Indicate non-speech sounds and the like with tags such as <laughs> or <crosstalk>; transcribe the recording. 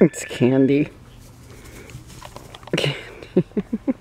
it's candy. Candy. <laughs>